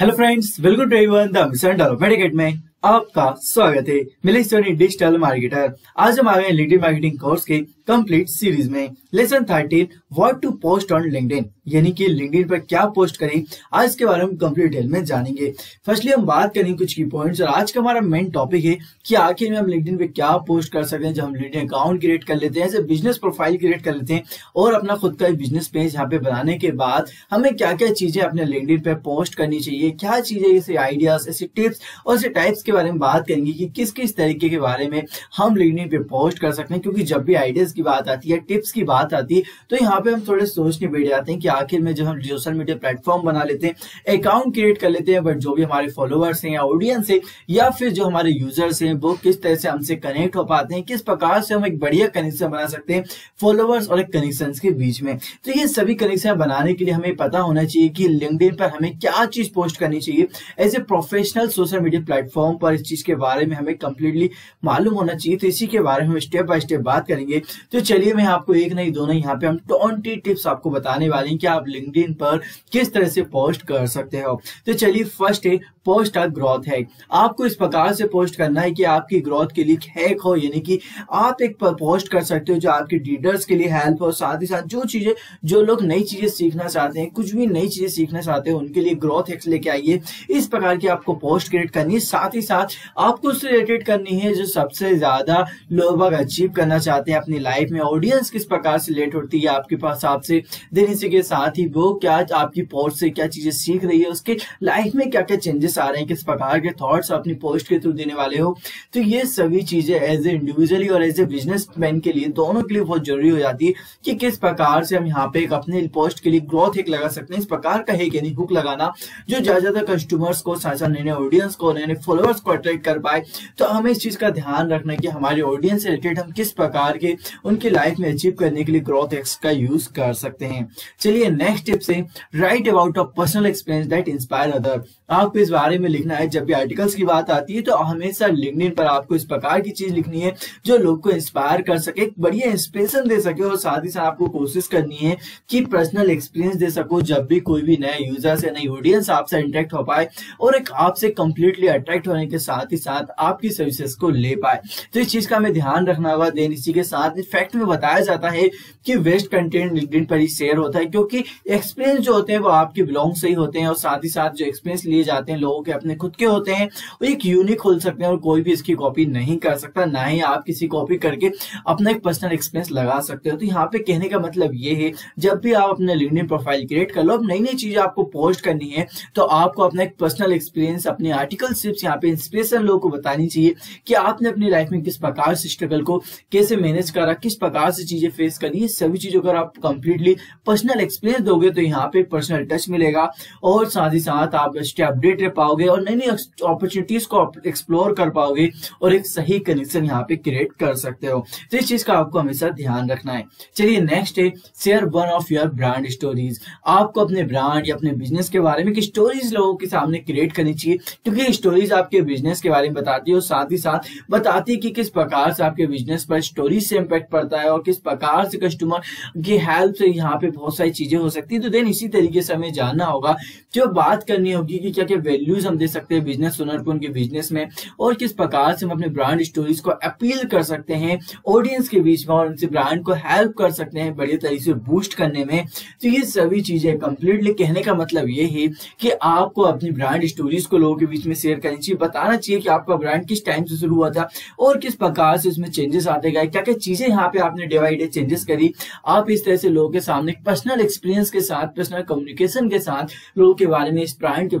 Hello friends welcome to everyone the mission development में आपका स्वागत है मिले डिजिटल मार्केटर आज हम आ गए लिंक्डइन मार्केटिंग कोर्स के कंप्लीट सीरीज़ में। Lesson thirteen what to post on LinkedIn यानी कि लिंक्डइन पर क्या पोस्ट करें, आज इसके बारे में कंप्लीट डिटेल में जानेंगे। फर्स्टली हम बात करेंगे कुछ की पॉइंट्स और आज का हमारा मेन टॉपिक है कि आखिर में हम लिंक्डइन पे क्या पोस्ट कर सकते हैं जब हम लिंक्डइन अकाउंट क्रिएट कर लेते हैं बिज़नेस प्रोफ़ाइल क्रिएट कर लेते हैं और अपना खुद का बिज़नेस पेज यहाँ पे बनाने के बाद हमें क्या क्या चीज़ें अपने लिंक्डइन पे पोस्ट करनी चाहिए, क्या चीज़ें ऐसे आइडियाज़ ऐसे टिप्स और ऐसे टाइप्स के बारे में बात करेंगे कि किस किस तरीके के बारे में हम लिंक्डइन पे पोस्ट कर सकते हैं। क्योंकि जब भी आइडियाज़ की बात आती है टिप्स की बात आती है तो यहाँ पे हम थोड़े सोचने बैठ जाते हैं कि आखिर में जब हम सोशल मीडिया प्लेटफॉर्म बना लेते हैं अकाउंट क्रिएट कर लेते हैं बट जो भी हमारे फॉलोअर्स हैं या ऑडियंस है, या फिर जो हमारे यूज़र्स हैं, वो किस तरह से हमसे कनेक्ट हो पाते हैं, किस प्रकार से हम एक बढ़िया कनेक्शन बना सकते हैं फॉलोअर्स और कनेक्शन के बीच में। तो ये सभी कनेक्शन बनाने के लिए हमें पता होना चाहिए कि लिंकडिन पर हमें क्या चीज़ पोस्ट करनी चाहिए। As a professional social media platform पर इस चीज़ के बारे में हमें कंप्लीटली मालूम होना चाहिए। तो इसी के बारे में स्टेप बाय स्टेप बात करेंगे। तो चलिए मैं आपको एक नहीं, दो नहीं, यहाँ पे हम ट्वेंटी टिप्स आपको बताने वाले कि आप लिंकड पर किस तरह से पोस्ट कर सकते हो। तो चलिए, फ़र्स्ट है पोस्ट अ ग्रोथ हैक आपको इस प्रकार से पोस्ट करना है कि आपकी ग्रोथ के लिए हैक हो, यानी कि आप एक पोस्ट कर सकते हो जो आपके लीडर्स के लिए हेल्प हो। साथ ही साथ जो चीज़ें, जो लोग नई चीज़ें सीखना चाहते हैं, कुछ भी नई चीज़ें सीखना चाहते हैं, उनके लिए ग्रोथ हैक्स लेके आइए। इस प्रकार की आपको पोस्ट क्रिएट करनी है। साथ ही साथ आपको उससे रिलेटेड करनी है जो सबसे ज़्यादा लोग अचीव करना चाहते हैं अपनी लाइफ में। ऑडियंस किस प्रकार से लेट होती है आपके पास आपसे? देने से के साथ ही वो क्या आपकी पोस्ट से क्या चीज़ें सीख रही है, उसके लाइफ में क्या क्या चेंजेस आ रहे हैं, किस प्रकार के थॉट्स अपनी पोस्ट के थ्रू देने वाले हो। तो ये सभी चीज़ें एज ए इंडिविजुअली और एज ए बिज़नेस के लिए, दोनों के लिए बहुत ज़रूरी हो जाती है कि किस प्रकार से हम यहाँ पे एक अपने पोस्ट के लिए ग्रोथ एक लगा सकते हैं। इस प्रकार का है यानी हुक लगाना जो ज़्यादा ज़्यादा कस्टमर्स को साथ साथ नए ऑडियंस को नए फॉलोअर्स को अट्रैक्ट कर पाए। तो हमें इस चीज़ का ध्यान रखना कि हमारे ऑडियंस से रिलेटेड हम किस प्रकार के उनकी लाइफ में अचीव करने के लिए ग्रोथ एक्स का यूज़ कर सकते हैं। चलिए नेक्स्ट टिप से write about a personal experience that inspire other आपको इस बारे में लिखना है। जब भी आर्टिकल्स की बात आती है तो हमेशा लिंक्डइन पर आपको इस प्रकार की चीज़ लिखनी है, जो लोग को इंस्पायर कर सके बढ़िया इंस्पिरेशन दे सके और साथ ही साथ आपको कोशिश करनी है कि पर्सनल एक्सपीरियंस दे सको। जब भी कोई भी नया यूज़र से नई ऑडियंस आपसे इंटरेक्ट हो पाए और एक आपसे कंप्लीटली अट्रैक्ट होने के साथ ही साथ आपकी सर्विसेज़ को ले पाए। तो इस चीज़ का हमें ध्यान रखना होगा। देन इसी के साथ फैक्ट में बताया जाता है कि वेस्ट कंटेंट लिंक्डइन पर ही शेयर होता है, क्योंकि एक्सपीरियंस जो होते हैं, वो आपके बिलोंग से ही होते हैं और साथ ही साथ जो एक्सपीरियंस लिए जाते हैं, लोगों के अपने खुद के होते हैं वो एक यूनिक खोल सकते हैं और कोई भी इसकी कॉपी नहीं कर सकता, ना ही आप किसी कॉपी करके अपना एक पर्सनल एक्सपीरियंस लगा सकते हो। तो यहाँ पे कहने का मतलब ये है, जब भी आप अपने लिंक्डइन प्रोफ़ाइल क्रिएट कर लो, अब नई नई चीज़ें आपको पोस्ट करनी है तो आपको अपना एक पर्सनल एक्सपीरियंस अपने आर्टिकल सिर्फ़ यहाँ पे इंस्पिरेशन लोगों को बतानी चाहिए कि आपने अपनी लाइफ में किस प्रकार से स्ट्रगल को कैसे मैनेज करा, किस प्रकार से चीज़ें फेस करी सभी चीज़ों को आप कंप्लीटली पर्सनल एक्सपीरियंस दोगे तो यहाँ पे पर्सनल टच मिलेगा, और साथ ही साथ आप अपडेट रह पाओगे और नई नई अपॉर्चुनिटीज़ को एक्सप्लोर कर पाओगे और एक सही कनेक्शन यहाँ पे क्रिएट कर सकते हो। तो इस चीज़ का आपको हमेशा ध्यान रखना है। चलिए नेक्स्ट है share one of your brand stories आपको अपने ब्रांड या अपने बिज़नेस के बारे में स्टोरीज लोगों के सामने क्रिएट करनी चाहिए, क्योंकि स्टोरीज आपके बिज़नेस के बारे में बताती है और साथ ही साथ बताती है कि किस प्रकार से आपके बिज़नेस पर स्टोरीज से इम्पेक्ट पड़ता है और किस प्रकार से कस्टमर की हेल्प से यहाँ पे बहुत सारी चीज़ें हो सकती है। तो देन इसी तरीके से हमें जानना होगा, जो बात करनी होगी कि क्या क्या वैल्यूज़ हम दे सकते हैं बिज़नेस ओनर को, उनके बिज़नेस में? और किस प्रकार से हम अपने ब्रांड स्टोरीज को अपील कर सकते हैं? ऑडियंस के बीच में और उनसे ब्रांड को हेल्प कर सकते हैं बढ़िया तरीके से बूस्ट करने में? तो ये सभी चीज़ें कंप्लीटली कहने का मतलब ये है कि आपको अपनी ब्रांड स्टोरीज को लोगों के बीच में शेयर करनी चाहिए। बताना चाहिए कि आपका ब्रांड किस टाइम से शुरू हुआ था और किस प्रकार से उसमें चेंजेस आते गए क्या क्या चीज़ें यहाँ पे आपने डिवाइडेड चेंजेस करी। आप इस तरह से लोगों के सामने पर्सनल एक्सपीरियंस के साथ पर्सनल कम्युनिकेशन के साथ लोगों के बारे में इस ब्रांड के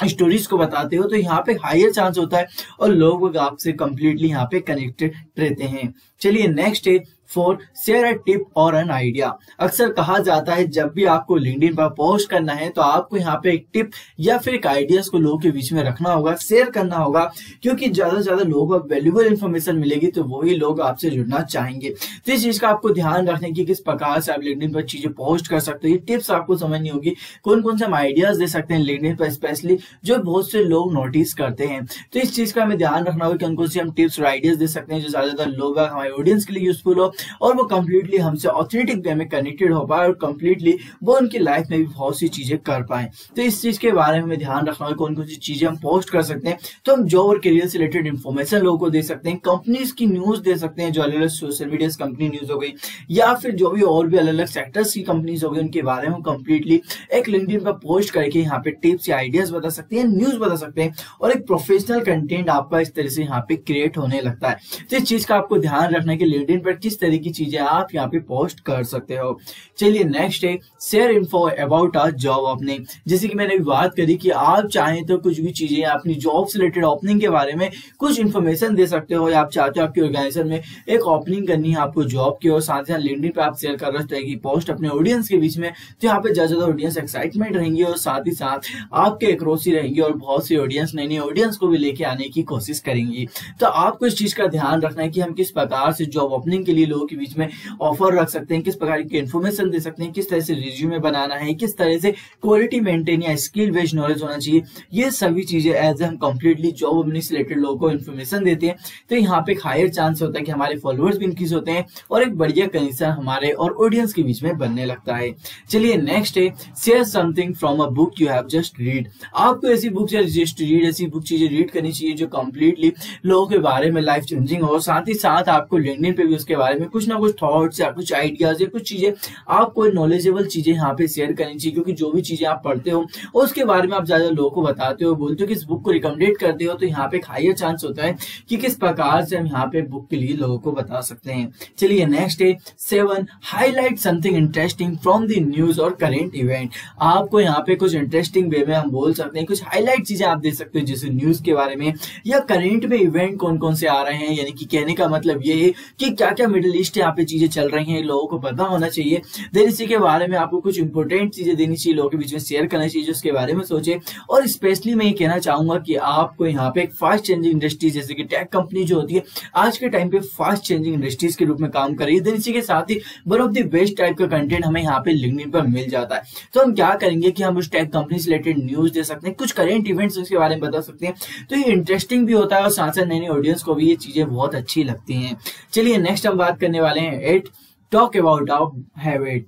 स्टोरीज को बताते हो तो यहाँ पे हायर चांस होता है और लोग आपसे कंप्लीटली यहाँ पे कनेक्टेड रहते हैं। चलिए नेक्स्ट है फॉर शेयर अ टिप और एन आइडिया अक्सर कहा जाता है, जब भी आपको लिंक्डइन पर पोस्ट करना है तो आपको यहाँ पे एक टिप या फिर एक आइडियाज़ को लोगों के बीच में रखना होगा शेयर करना होगा, क्योंकि ज़्यादा से ज़्यादा लोगों को वैल्यूबल इन्फॉर्मेशन मिलेगी तो वही लोग आपसे जुड़ना चाहेंगे। तो इस चीज़ का आपको ध्यान रखने की किस प्रकार से आप लिंक्डइन पर चीज़ें पोस्ट कर सकते हो, ये टिप्स आपको समझनी होगी कौन कौन से हम आइडियाज़ दे सकते हैं लिंक्डइन पर स्पेशली जो बहुत से लोग नोटिस करते हैं। तो इस चीज़ का हमें ध्यान रखना होगा कौन कौन सी हम टिप्स और आइडियाज़ दे सकते हैं, जो ज़्यादा ज़्यादा लोग हमारे ऑडियंस के लिए यूजफुल हो और वो कम्प्लीटली हमसे ऑथेंटिक वे में कनेक्टेड हो पाए और कम्प्लीटली वो उनकी लाइफ में भी बहुत सी चीज़ें कर पाए। तो इस चीज़ के बारे में ध्यान रखना कौन कौन सी चीज़ें हम पोस्ट कर सकते हैं। तो हम जॉब और करियर से रिलेटेड इन्फॉर्मेशन लोगों को दे सकते हैं कंपनीज़ की न्यूज़ दे सकते हैं जो अलग अलग सोशल मीडिया कंपनी न्यूज़ हो गई, या फिर जो भी और भी अलग अलग सेक्टर्स की कंपनीज़ हो गई, उनके बारे में कंप्लीटली एक लिंक पर पोस्ट करके यहाँ पे टिप्स या आइडियाज़ बता सकते हैं न्यूज़ बता सकते हैं और एक प्रोफेशनल कंटेंट आपका इस तरह से यहाँ पे क्रिएट होने लगता है। तो इस चीज़ का आपको ध्यान रखना है कि लिंक्डइन पर किस तरह की चीज़ें आप यहाँ पे पोस्ट कर सकते हो। चलिए नेक्स्ट है share info about a job opening जैसे कि मैंने बात करी कि आप चाहें तो कुछ भी चीज़ें अपनी जॉब से रिलेटेड ओपनिंग के बारे में कुछ इन्फॉर्मेशन दे सकते हो या आप चाहते हो आपकी ऑर्गेनाइजेशन में एक ओपनिंग करनी है आपको जॉब की और साथ ही साथ लिंक्डइन पे आप शेयर कर रहे हो पोस्ट अपने ऑडियंस के बीच में तो यहाँ पे ज़्यादा ज़्यादा ऑडियंस एक्साइटमेंट रहेंगी और साथ ही साथ आपके एक्रोसी रहेंगी और बहुत सी ऑडियंस नई नई ऑडियंस को भी लेके आने की कोशिश करेंगी। तो आपको इस चीज़ का ध्यान रखना है कि हम किस प्रकार से जॉब ओपनिंग के लिए लोगों के बीच में ऑफ़र रख सकते हैं, किस प्रकार की इन्फॉर्मेशन दे सकते हैं, किस तरह से रिज्यूमे बनाना है, किस तरह से क्वालिटी मेंटेन या स्किल बेस्ड नॉलेज होना चाहिए, ये सभी चीज़ें एज हम कंप्लीटली जॉब से रिलेटेड लोगों को इन्फॉर्मेशन देते हैं। तो यहाँ पे हायर चांस होता है कि हमारे फॉलोअर्स भी इंक्रीज होते हैं और एक बढ़िया कनेक्शन हमारे और ऑडियंस के बीच में बनने लगता है। चलिए नेक्स्ट है share something from a book you have just read आपको ऐसी बुक या जस्ट रीड ऐसी बुक चीज़ें रीड करनी चाहिए जो कंप्लीटली लोगों के बारे में लाइफ चेंजिंग हो साथ ही साथ आपको लिंक्डइन पे भी उसके बारे में कुछ ना कुछ थॉट्स या कुछ आइडियाज़ या कुछ चीज़ें आपको नॉलेजेबल चीज़ें यहाँ पे शेयर करनी चाहिए, क्योंकि जो भी चीज़ें आप पढ़ते हो, उसके बारे में आप ज़्यादा लोगों को बताते हो, बोलते हो कि इस बुक को रिकमेंडेड करते हो तो यहाँ पे हाइयर चांस होता है कि किस प्रकार से हम यहाँ पे बुक के लिए लोगों को बता सकते हैं। चलिए नेक्स्ट है seven highlight something interesting from the news और करेंट इवेंट आपको यहाँ पे कुछ इंटरेस्टिंग वे में हम बोल सकते हैं, कुछ हाईलाइट चीज़ें आप दे सकते हो, जैसे न्यूज़ के बारे में, या करेंट में इवेंट कौन कौन से आ रहे हैं, यानी कि कहने का मतलब ये है कि क्या क्या मिडिल ईस्ट यहाँ पे चीज़ें चल रही हैं, लोगों को पता होना चाहिए। देन इसी के बारे में आपको कुछ इंपोर्टेंट चीज़ें देनी चाहिए, लोगों के बीच में शेयर करना चाहिए उसके बारे में सोचे। और स्पेशली मैं ये कहना चाहूँगा कि आपको यहाँ पे एक फास्ट चेंजिंग इंडस्ट्री जैसे कि टेक कंपनी जो होती है, आज के टाइम पे फास्ट चेंजिंग इंडस्ट्रीज़ के रूप में काम कर रही है। देन इसी के साथ ही one of the best type का कंटेंट हमें यहाँ पे लिंक्डइन पर मिल जाता है। तो हम क्या करेंगे कि हम उस टेक कंपनी से रिलेटेड न्यूज़ दे सकते हैं, कुछ करेंट इवेंट्स उसके बारे में बता सकते हैं। तो ये इंटरेस्टिंग भी होता है और साथ साथ नई नई ऑडियंस को भी ये चीज़ें बहुत अच्छी लगती हैं। चलिए नेक्स्ट हम बात करने वाले हैं. Eight talk about our habit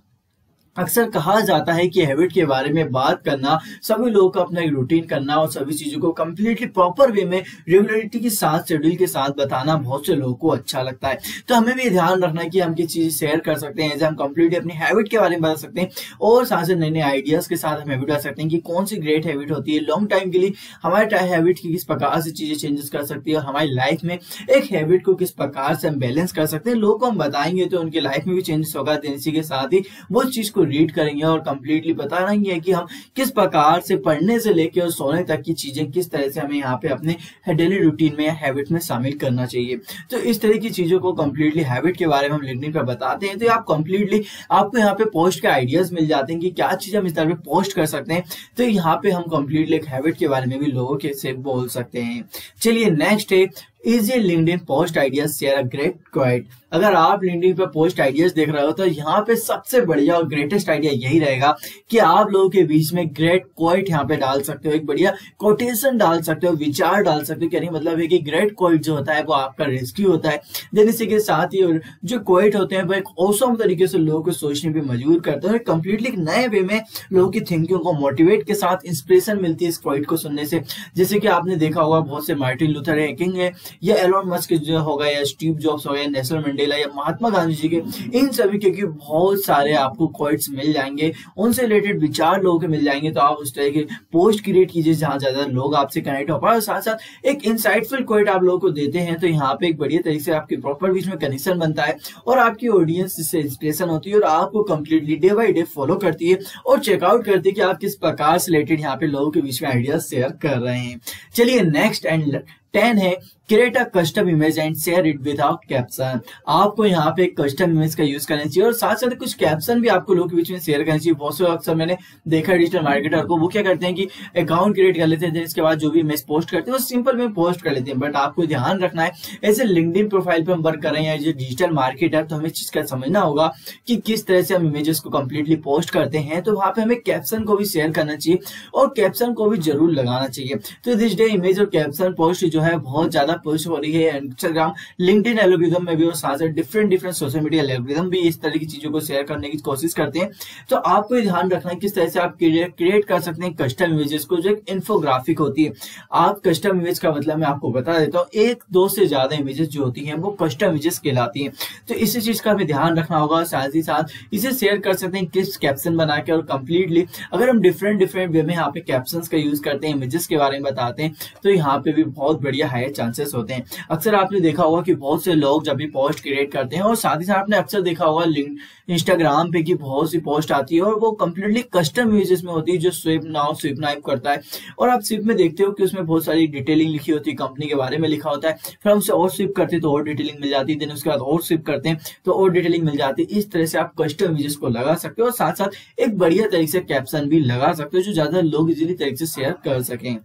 अक्सर कहा जाता है कि हैबिट के बारे में बात करना, सभी लोगों का अपना एक रूटीन करना और सभी चीज़ों को कम्प्लीटली प्रॉपर वे में रेगुलरिटी के साथ शेड्यूल के साथ बताना बहुत से लोगों को अच्छा लगता है। तो हमें भी ध्यान रखना है कि हम किस चीज़ शेयर कर सकते हैं हम कम्प्लीटली अपनी हैबिट के बारे में बता सकते हैं और साथ साथ नए नए आइडियाज़ के साथ हम हैबिट बता सकते हैं कि कौन सी ग्रेट हैबिट होती है। लॉन्ग टाइम के लिए हमारे हैबिट की किस प्रकार से चीज़ें चेंजेस कर सकती है हमारी लाइफ में एक हैबिट को किस प्रकार से हम बैलेंस कर सकते हैं, लोगों को हम बताएँगे तो उनकी लाइफ में भी चेंजेस होगा इसी के साथ ही वो चीज़ को रीड करेंगे और कंप्लीटली बता रही है कि हम किस प्रकार से पढ़ने से लेकर और सोने तक की चीज़ें किस तरह से हमें यहाँ पे अपने डेली रूटीन में या हैबिट में शामिल करना चाहिए। तो इस तरह की चीज़ों को कंप्लीटली हैबिट के बारे में हम लिखने पर बताते हैं। तो आप कंप्लीटली आपको यहाँ पे पोस्ट के आइडियाज़ मिल जाते हैं कि क्या चीज़ हम इस तरह पोस्ट कर सकते हैं। तो यहाँ पे हम कंप्लीटली एक हैबिट के बारे में भी लोगों के से बोल सकते हैं। चलिए नेक्स्ट है is a LinkedIn post ideas share a great quote अगर आप लिंक्डइन पे पोस्ट आइडियाज़ देख रहे हो तो यहाँ पे सबसे बढ़िया और ग्रेटेस्ट आइडिया यही रहेगा कि आप लोगों के बीच में ग्रेट क्वाइट यहाँ पे डाल सकते हो। एक बढ़िया कोटेशन डाल सकते हो, विचार डाल सकते हो कहने मतलब है कि ग्रेट क्वाइट जो होता है, वो आपका रेस्क्यू होता है। देन इसी के साथ ही जो क्वाइट होते हैं, वो एक औसम तरीके से लोगों को सोचने पर मजबूर करते हैं कंप्लीटली नए वे में लोगों की थिंकिंग को मोटिवेट के साथ इंस्पिरेशन मिलती है इस क्वाइट को सुनने से। जैसे कि आपने देखा होगा, बहुत से मार्टिन लूथर हैकिंग है। या एलोन मस्क जो होगा, या स्टीव जॉब्स होगा, या नेशनल मंडेला या महात्मा गांधी जी के, इन सभी क्योंकि बहुत सारे आपको क्वाइट्स मिल जाएँगे, उनसे रिलेटेड विचार लोगों के मिल जाएँगे तो आप उस तरह के पोस्ट क्रिएट कीजिए जहाँ ज़्यादा लोग आपसे कनेक्ट हो पाए। और साथ साथ एक इनसाइटफुल क्वाइट आप लोगों को देते हैं तो यहाँ पे एक बढ़िया तरीके से आपके प्रॉपर बीच में कनेक्शन बनता है, और आपकी ऑडियंस इससे इंस्पिरेशन होती है, और आपको completely day by day follow करती है, और चेकआउट करती है कि आप किस प्रकार से रिलेटेड यहाँ पे लोगों के बीच में आइडिया शेयर कर रहे हैं। चलिए नेक्स्ट एंड टेन है create a custom image and share it without caption आपको यहाँ पे कस्टम इमेज का यूज़ करना चाहिए और साथ साथ कुछ कैप्शन भी आपको लोगों के बीच में शेयर करना चाहिए। बहुत से अक्सर मैंने देखा डिजिटल मार्केटर को, वो क्या करते हैं कि अकाउंट क्रिएट कर लेते हैं इसके बाद जो भी इमेज पोस्ट करते हैं, वो सिंपल में पोस्ट कर लेते हैं। बट आपको ध्यान रखना है, ऐसे लिंकड प्रोफ़ाइल पे हम वर्क कर रहे हैं जो डिजिटल मार्केटर तो हमें चीज़ का समझना होगा कि किस तरह से हम इमेजेस को कम्प्लीटली पोस्ट करते हैं। तो वहाँ पे हमें कैप्शन को भी शेयर करना चाहिए और कैप्शन को भी ज़रूर लगाना चाहिए। तो दिस डे इमेज और कैप्शन पोस्ट जो है, बहुत ज़्यादा पोस्ट हो रही है इंस्टाग्राम लिंकड एल्गोरिदम में भी और साथ साथ different different social media algorithm भी इस तरह की चीज़ों को शेयर करने की कोशिश करते हैं। तो आपको ध्यान रखना है किस तरह से आप क्रिएट कर सकते हैं कस्टम इमेजेस को, जो एक इन्फोग्राफिक होती है। आप कस्टम इमेज का मतलब मैं आपको बता देता हूँ, एक, दो से ज़्यादा इमेजेस जो होती है, वो कस्टम इमेजेस कहलाती है। तो इसी चीज़ का हमें ध्यान रखना होगा, साथ ही साथ इसे शेयर कर सकते हैं किस कैप्शन बना के और कंप्लीटली अगर हम डिफरेंट डिफरेंट वे में यहाँ पे कैप्शन का यूज़ करते हैं इमेजेस के बारे में बताते हैं तो यहाँ पे भी बहुत बढ़िया हायर चांसेस होते हैं। अक्सर आपने देखा होगा कि बहुत से लोग जब भी पोस्ट क्रिएट करते हैं और साथ ही साथ आपने अक्सर देखा होगा इंस्टाग्राम पे की बहुत सी पोस्ट आती है और वो कम्प्लीटली कस्टम यूजेस में होती है जो स्विप नाउ स्विप नाइप करता है। और आप स्विप में देखते हो कि उसमें बहुत सारी डिटेलिंग लिखी होती है कंपनी के बारे में लिखा होता है। फिर हम उसे और स्विप करते हैं तो और डिटेलिंग मिल जाती है देन उसके बाद और स्विप करते हैं तो और डिटेलिंग मिल जाती है। इस तरह से आप कस्टम यूजेस को लगा सकते हो और साथ साथ एक बढ़िया तरीके से कैप्शन भी लगा सकते हो जो ज़्यादा लोग इजिली तरीके से शेयर कर सकें।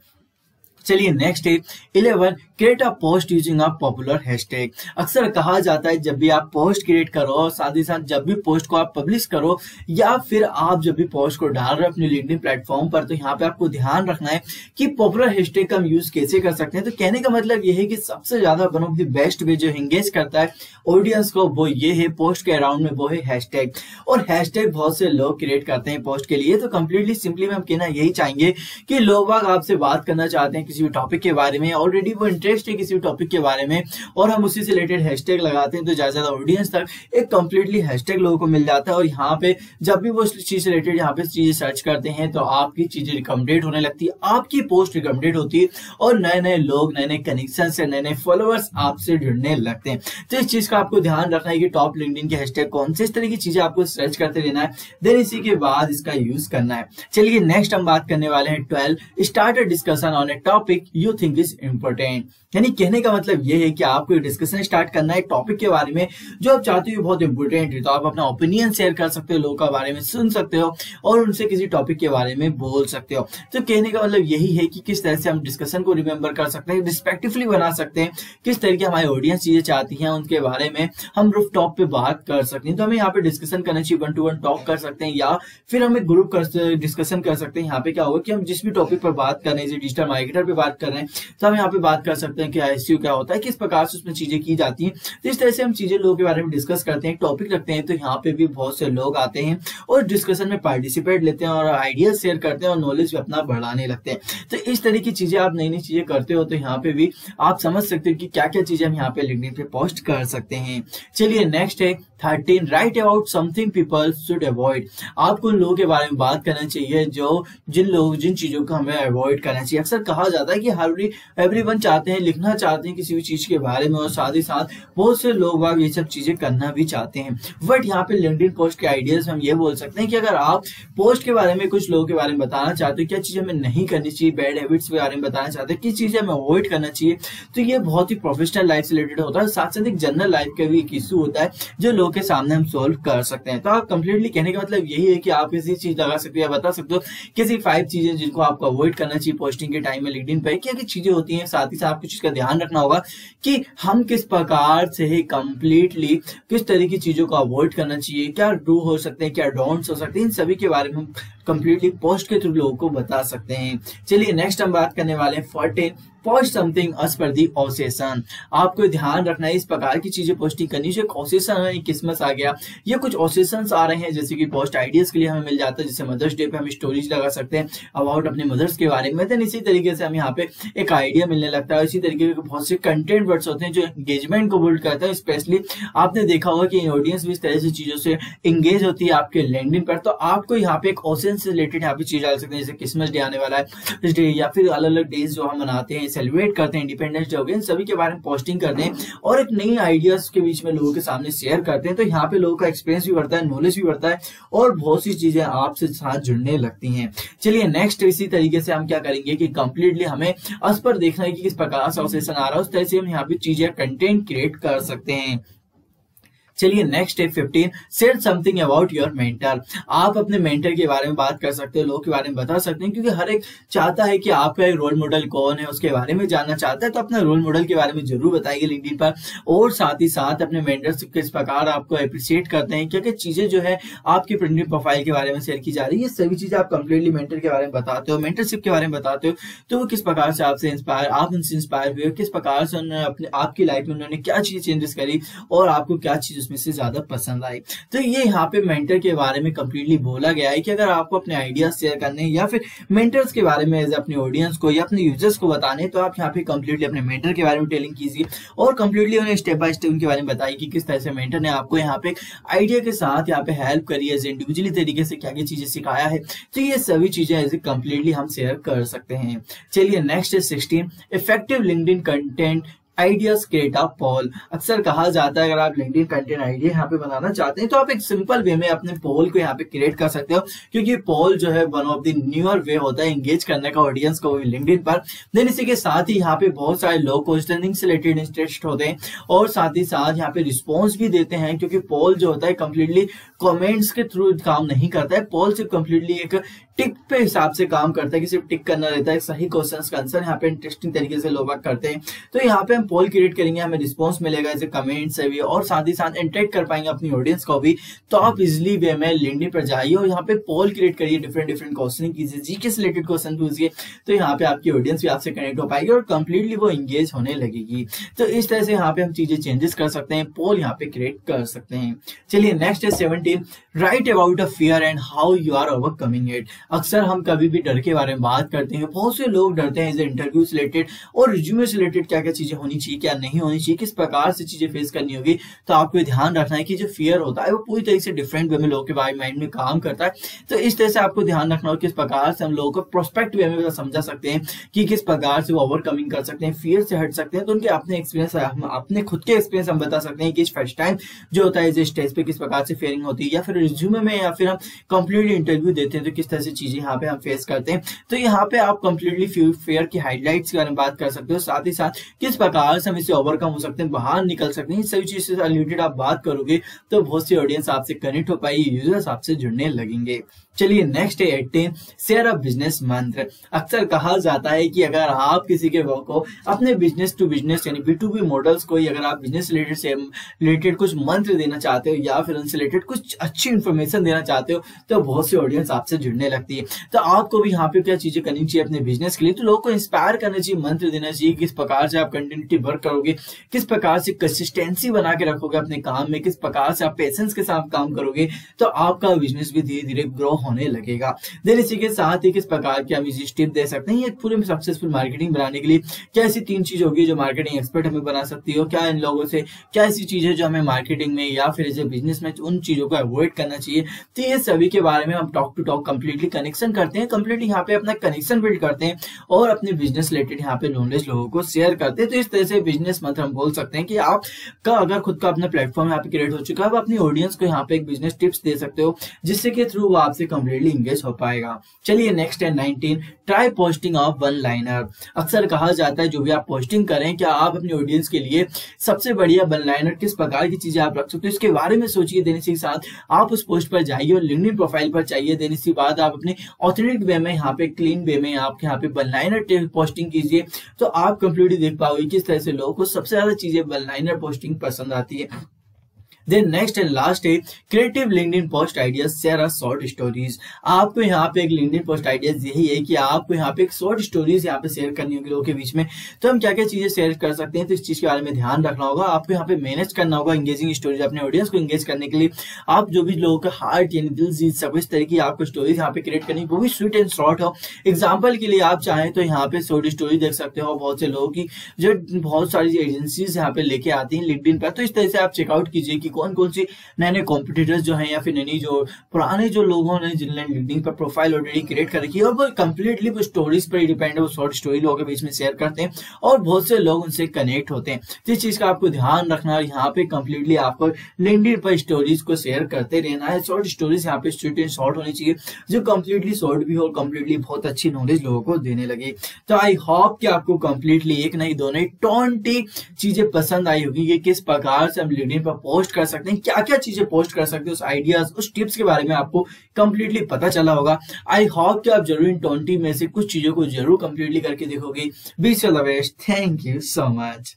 चलिए नेक्स्ट है eleven create a post using a popular hashtag अक्सर कहा जाता है, जब भी आप पोस्ट क्रिएट करो और साथ ही साथ जब भी पोस्ट को आप पब्लिश करो, या फिर आप जब भी पोस्ट को डाल रहे हो अपने लिंक्डइन प्लेटफॉर्म पर तो यहाँ पे आपको ध्यान रखना है कि पॉपुलर हैशटैग का हम यूज़ कैसे कर सकते हैं। तो कहने का मतलब ये है कि सबसे ज़्यादा one of the best way जो एंगेज करता है ऑडियंस को, वो ये है पोस्ट के अराउंड में वो है हैशटैग और हैशटैग बहुत से लोग क्रिएट करते हैं पोस्ट के लिए तो कंप्लीटली सिंपली में हम कहना यही चाहेंगे कि लोग आपसे बात करना चाहते हैं किसी भी टॉपिक के बारे में ऑलरेडी वो इंटरेस्ट है किसी भी टॉपिक के बारे में, और हम उसी से रिलेटेड हैशटैग लगाते हैं तो ज़्यादा ज़्यादा ऑडियंस तक एक कंप्लीटली हैशटैग लोगों को मिल जाता है। और यहाँ पे जब भी वो चीज़ से रिलेटेड यहाँ पे चीज़ें सर्च करते हैं तो आपकी चीज़ें रिकमेंडेड होने लगती है, आपकी पोस्ट रिकमेंडेड होती है और नए नए लोग नए नए कनेक्शन से नए नए फॉलोअर्स आपसे जुड़ने लगते हैं। तो इस चीज़ का आपको ध्यान रखना है कि टॉप लिंक्डइन के हैशटैग कौन से, इस तरह की चीज़ें आपको सर्च करते रहना है। देन इसी के बाद इसका यूज़ करना है। चलिए नेक्स्ट हम बात करने वाले हैं twelve start discussion on a topic you think is important यानी कहने का मतलब ये है कि आपको डिस्कशन स्टार्ट करना है टॉपिक के बारे में जो आप चाहते हो बहुत इंपोर्टेंट है। तो आप अपना ओपिनियन शेयर कर सकते हो, लोगों के बारे में सुन सकते हो और उनसे किसी टॉपिक के बारे में बोल सकते हो। तो कहने का मतलब यही है कि किस तरह से हम डिस्कशन को रिमेम्बर कर सकते हैं रिस्पेक्टिवली बना सकते हैं, किस तरह की हमारी ऑडियंस चीज़ें चाहती है, उनके बारे में हम रूफ टॉप पे बात कर सकते हैं। तो हमें यहाँ पे डिस्कशन करना चाहिए वन टू वन टॉक कर सकते हैं या फिर हम एक ग्रुप डिस्कशन कर सकते हैं। यहाँ पे क्या होगा कि हम जिस भी टॉपिक पर बात कर रहे हैं डिजिटल मार्केटर पे बात कर रहे हैं। तो हम यहाँ पे बात कर सकते हैं कि आई क्या होता है, किस प्रकार से उसमें चीज़ें की जाती हैं। तो इस तरह से हम चीज़ें लोगों के बारे में डिस्कस करते हैं टॉपिक रखते हैं तो यहाँ पे भी बहुत से लोग आते हैं और डिस्कशन में पार्टिसिपेट लेते हैं और आइडियाज़ शेयर करते हैं और नॉलेज भी अपना बढ़ाने लगते हैं। तो इस तरह की चीज़ें आप नई नई चीज़ें करते हो तो यहाँ पे भी आप समझ सकते हो कि क्या क्या चीज़ें हम यहाँ पे लिखने पे पोस्ट कर सकते हैं। चलिए नेक्स्ट है thirteen write about something people should avoid आपको उन लोगों के बारे में बात करना चाहिए जो, जिन लोग, जिन चीज़ों को हमें अवॉइड करना चाहिए। अक्सर कहा जाता है कि हर एवरी वन चाहते हैं, लिखना चाहते हैं किसी भी चीज़ के बारे में और साथ ही साथ बहुत से लोग बाग ये सब चीज़ें करना भी चाहते हैं। बट यहाँ पे लिंकडिन पोस्ट के आइडियाज़ हम ये बोल सकते हैं कि अगर आप पोस्ट के बारे में कुछ लोगों के बारे में बताना चाहते हो, क्या चीज़ें हमें नहीं करनी चाहिए बैड हैबिट्स के बारे में बताना चाहते हैं, किस चीज़ें हमें अवॉइड करना चाहिए तो ये बहुत ही प्रोफेशनल लाइफ से रिलेटेड होता है साथ साथ एक जनरल लाइफ का भी एक इशू होता है जो लोग के सामने हम सोल्व कर सकते हैं। तो आप कंप्लीटली कहने का मतलब यही है कि आप किसी चीज़ लगा सकते हो या बता सकते हो, किसी फाइव चीज़ें जिनको आपको अवॉइड करना चाहिए पोस्टिंग के टाइम में लिंक्डइन पे क्या क्या चीज़ें होती हैं, साथ ही साथ आपको चीज़ का ध्यान रखना होगा कि हम किस प्रकार से कंप्लीटली किस तरह की चीज़ों को अवॉइड करना चाहिए, क्या डू हो सकते हैं, क्या डोंट्स हो सकते हैं, इन सभी के बारे में हम कंप्लीटली पोस्ट के थ्रू लोगों को बता सकते हैं। चलिए नेक्स्ट हम बात करने वाले हैं फोर्टीन पोस्ट समथिंग अस पर दी ऑसेशन आपको ध्यान रखना है, इस प्रकार की चीज़ें पोस्टिंग करनी चाहिए ऑसेशन है, किस्मत आ गया। ये कुछ ऑसेशन आ रहे हैं, जैसे कि पोस्ट आइडियाज़ के लिए हमें मिल जाता है, जैसे मदर्स डे पे हम स्टोरीज लगा सकते हैं अबाउट अपने मदर्स के बारे में। देन इसी तरीके से हम यहाँ पे एक आइडिया मिलने लगता है, इसी तरीके के बहुत से कंटेंट वर्ड्स होते हैं, जो एंगेजमेंट को बिल्ड करते हैं। स्पेशली आपने देखा होगा कि ऑडियंस भी इस तरह से चीज़ों से एंगेज होती है आपके लैंडिंग पर। तो आपको यहाँ पे एक ऑसेशन से रिलेटेड यहाँ पे चीज़ डाल सकते हैं, जैसे क्रिसमस डे आने वाला है या फिर अलग अलग डेज़ जो हम मनाते हैं सेलिब्रेट करते हैं इंडिपेंडेंस डे हो गया, इन सभी के बारे में पोस्टिंग करते हैं और एक नई आइडियाज़ के बीच में लोगों के सामने शेयर करते हैं। तो यहाँ पे लोगों का एक्सपीरियंस भी बढ़ता है नॉलेज भी बढ़ता है और बहुत सी चीज़ें आपसे साथ जुड़ने लगती हैं। चलिए नेक्स्ट इसी तरीके से हम क्या करेंगे कि कंप्लीटली हमें अस पर देखना है कि किस प्रकार से आ रहा है, उस तरह से हम यहाँ पे चीज़ें कंटेंट क्रिएट कर सकते हैं। चलिए नेक्स्ट है fifteen share something about your mentor आप अपने मेंटर के बारे में बात कर सकते हो, लोग के बारे में बता सकते हैं, क्योंकि हर एक चाहता है कि आपका एक रोल मॉडल कौन है, उसके बारे में जानना चाहता है तो अपने रोल मॉडल के बारे में ज़रूर बताइए लिंक्डइन पर। और साथ ही साथ अपने मेंटरशिप किस प्रकार आपको अप्रिशिएट करते हैं क्या चीज़ें जो है आपकी प्रिंटिंग प्रोफ़ाइल के बारे में शेयर की जा रही है सभी चीज़ें आप कंप्लीटली मेंटर के बारे में बताते हो मेंटरशिप के बारे में बताते हो तो वो किस प्रकार से आपसे इंस्पायर आप उनसे इंस्पायर हुए किस प्रकार से उन्होंने अपने, आपकी लाइफ में उन्होंने क्या चीज़ चेंजेस करी, और आपको क्या चीज़ उसमें से ज़्यादा पसंद आई। तो ये यहाँ पे मेंटर के बारे में कंप्लीटली बोला गया है कि अगर आपको अपने आइडियाज़ शेयर करने या फिर मेंटर्स के बारे में एज अपने ऑडियंस को या अपने यूज़र्स को बताने तो आप यहाँ पे कंप्लीटली अपने मेंटर के बारे में टेलिंग कीजिए और कंप्लीटली उन्हें स्टेप बाय स्टेप उनके बारे में बताइए कि किस तरह से मेंटर ने आपको यहाँ पे आइडिया के साथ यहाँ पे हेल्प करी है इंडिविजुअली तरीके से क्या क्या चीज़ें सिखाया है। तो ये सभी चीज़ें एज कंप्लीटली हम शेयर कर सकते हैं। चलिए नेक्स्ट है sixteen effective LinkedIn content ideas create a poll. अक्सर कहा जाता है, अगर आप लिंक्डइन कंटेंट आइडिया यहाँ पे बनाना चाहते हैं तो आप एक सिंपल वे में अपने पोल को यहाँ पे क्रिएट कर सकते हो, क्योंकि पोल जो है one of the newer way होता है एंगेज करने का ऑडियंस को लिंक्डइन पर। देन इसी के साथ ही यहाँ पे बहुत सारे लोग क्वेश्चनिंग से रिलेटेड इंटरेस्ट होते हैं, और साथ ही साथ यहाँ पे रिस्पॉन्स भी देते हैं, क्योंकि पोल जो होता है कंप्लीटली कॉमेंट्स के थ्रू काम नहीं करता है। पोल सिर्फ़ कंप्लीटली एक टिक पे हिसाब से काम करता है कि सिर्फ़ टिक करना रहता है, सही क्वेश्चन का आंसर यहाँ पे इंटरेस्टिंग तरीके से लोग करते हैं। तो यहाँ पे हम पोल क्रिएट करेंगे, हमें रिस्पॉन्स मिलेगा जैसे कमेंट से भी, और साथ ही साथ इंटरेक्ट कर पाएँगे अपनी ऑडियंस को भी। तो आप इजिली वे में लिंकडिन पर जाइए और यहाँ पे पोल क्रिएट करिए डिफरेंट डिफरेंट क्वेश्चन कीजिए जी के रिलेटेड क्वेश्चन पूछिए तो यहाँ पे आपकी ऑडियंस भी आपसे कनेक्ट हो पाएगी और कंप्लीटली वो इंगेज होने लगेगी। तो इस तरह से यहाँ पे हम चीज़ें चेंजेस कर सकते हैं पोल यहाँ पे क्रिएट कर सकते हैं। चलिए नेक्स्ट है seventeen write about a fear and how you are overcoming it अक्सर हम कभी भी डर के बारे में बात करते हैं, बहुत से लोग डरते हैं इंटरव्यू से रिलेटेड और रिज्यूमे से रिलेटेड क्या क्या चीज़ें होनी चाहिए, क्या नहीं होनी चाहिए, किस प्रकार से चीज़ें फेस करनी होगी। तो आपको ध्यान रखना है कि जो फियर होता है, वो पूरी तरीके से डिफरेंट वे में लोगों के माइंड में काम करता है। तो इस तरह से आपको ध्यान रखना हो किस प्रकार से हम लोगों को प्रोस्पेक्ट वे में समझा सकते हैं कि किस प्रकार से वो ओवरकमिंग कर सकते हैं फियर से हट सकते हैं तो उनके अपने एक्सपीरियंस अपने खुद के एक्सपीरियंस हम बता सकते हैं कि फ़र्स्ट टाइम जो होता है स्टेज पे किस प्रकार से फेयरिंग होती है, या फिर रिज्यूमे में या फिर हम कंप्लीटली इंटरव्यू देते हैं तो किस तरह से चीज़ें यहाँ पे हम फेस करते हैं। तो यहाँ पे आप कंप्लीटली फेयर की हाइडलाइट के बारे में बात कर सकते हो। साथ ही साथ किस प्रकार से हम इसे ओवरकम हो सकते हैं, बाहर निकल सकते हैं सभी चीज़ से रिलेटेड आप बात करोगे तो बहुत सी ऑडियंस आपसे कनेक्ट हो पाएगी यूज़र्स आपसे जुड़ने लगेंगे। चलिए नेक्स्ट है एटीन शेयर ऑफ़ बिज़नेस मंत्र। अक्सर कहा जाता है कि अगर आप किसी के को अपने बिज़नेस टू बिज़नेस यानी बी टू बी मॉडल्स को अगर आप बिज़नेस रिलेटेड से रिलेटेड कुछ मंत्र देना चाहते हो या फिर उनसे रिलेटेड कुछ अच्छी इन्फॉर्मेशन देना चाहते हो तो बहुत सी ऑडियंस आपसे जुड़ने लगती है। तो आपको भी यहाँ पे क्या चीज़ें करनी चाहिए अपने बिज़नेस के लिए? तो लोगों को इंस्पायर करना चाहिए, मंत्र देना चाहिए किस प्रकार से आप कंटिन्यूटी वर्क करोगे, किस प्रकार से कंसिस्टेंसी बना के रखोगे अपने काम में, किस प्रकार से आप पेशेंस के साथ काम करोगे तो आपका बिज़नेस भी धीरे धीरे ग्रो होने लगेगा। देन इसी के साथ ही किस प्रकार की हम इसी टिप दे सकते हैं? ये पूरे सक्सेसफुल मार्केटिंग बनाने के लिए क्या ऐसी तीन चीज़ होगी जो मार्केटिंग एक्सपर्ट हमें बना सकती हो? क्या इन लोगों से क्या ऐसी चीज़ है जो हमें मार्केटिंग में या फिर बिज़नेस में उन चीज़ों को अवॉइड करना चाहिए? तो ये सभी के बारे में हम talk to talk completely connection करते हैं कंप्लीटली यहाँ पे अपना कनेक्शन बिल्ड करते हैं और अपने बिज़नेस रिलेटेड यहाँ पे नॉलेज लोगों को शेयर करते हैं। तो इस तरह से बिज़नेस मतलब हम बोल सकते हैं कि आप का अगर खुद का अपना प्लेटफॉर्म यहाँ पे क्रिएट हो चुका है, आप अपनी ऑडियंस को यहाँ पे एक बिज़नेस टिप्स दे सकते हो, जिससे के थ्रू वो आपसे कंप्लीटली इंगेज हो पाएगा। चलिए नेक्स्ट है nineteen try posting of one liner अक्सर कहा जाता है, जो भी आप पोस्टिंग करें, क्या आप अपनी ऑडियंस के लिए सबसे बढ़िया वन लाइनर किस प्रकार की चीज़ें आप रख सकते हो, इसके बारे में सोचिए देने के साथ। आप उस पोस्ट पर जाइए और लिंक्डइन प्रोफ़ाइल पर चाहिए देने के बाद आप अपने ऑथेंटिक वे में, यहाँ पे क्लीन वे में, आप यहाँ पे वन लाइनर पोस्टिंग कीजिए तो आप कंप्लीटली देख पाओगे किस तरह से लोगों को सबसे ज़्यादा चीज़ें वन लाइनर पोस्टिंग पसंद आती है। देन नेक्स्ट एंड लास्ट है creative LinkedIn post ideas share a short stories आपको यहाँ पे एक लिंक्डइन पोस्ट आइडियाज़ यही है कि आपको यहाँ पे एक शॉर्ट स्टोरीज यहाँ पे शेयर करनी होगी लोगों के बीच में। तो हम क्या क्या चीज़ें शेयर कर सकते हैं तो इस चीज़ के बारे में ध्यान रखना होगा। आपको यहाँ पे मैनेज करना होगा एंगेजिंग स्टोरीज अपने ऑडियंस को इंगेज करने के लिए। आप जो भी लोगों का हार्ट यानी दिल, जीत सको इस तरह की आपको स्टोरीज यहाँ पे क्रिएट करनी वो भी स्वीट एंड शॉर्ट हो। एग्ज़ाम्पल के लिए आप चाहें तो यहाँ पे शॉर्ट स्टोरी देख सकते हो। बहुत से लोगों की जो बहुत सारी एजेंसीज यहाँ पे लेके आती हैं लिंक्डइन पर। तो इस तरह से आप चेकआउट कीजिए कि कौन कौन सी नए नए कॉम्पिटिटर्स जो हैं या फिर नई जो पुराने जो लोगों ने जिनने लिंक्डइन पर प्रोफ़ाइल ऑलरेडी क्रिएट कर रखी है, और वो कंप्लीटली वो स्टोरीज पर डिपेंड है, वो शॉर्ट स्टोरी लोगों के बीच में शेयर करते हैं, और बहुत से लोग उनसे कनेक्ट होते हैं। तो इस चीज़ का आपको ध्यान रखना है यहाँ पे कंप्लीटली आपको लिंक्डइन पर स्टोरीज को शेयर करते रहना है। शॉर्ट स्टोरीज यहाँ पे स्ट्रीट एंड शॉर्ट होनी चाहिए, जो कंप्लीटली शॉर्ट भी हो कंप्लीटली बहुत अच्छी नॉलेज लोगों को देने लगे। तो आई होप कि आपको कंप्लीटली एक नहीं दो नहीं ट्वेंटी चीज़ें पसंद आई होगी, कि किस प्रकार से हम लिंक्डइन पर पोस्ट कर कर सकते हैं क्या क्या चीज़ें पोस्ट कर सकते हैं, उस आइडियाज़ उस टिप्स के बारे में आपको कंप्लीटली पता चला होगा। आई होप कि आप ज़रूर इन ट्वेंटी में से कुछ चीज़ों को ज़रूर कंप्लीटली करके देखोगे। Best thank you so much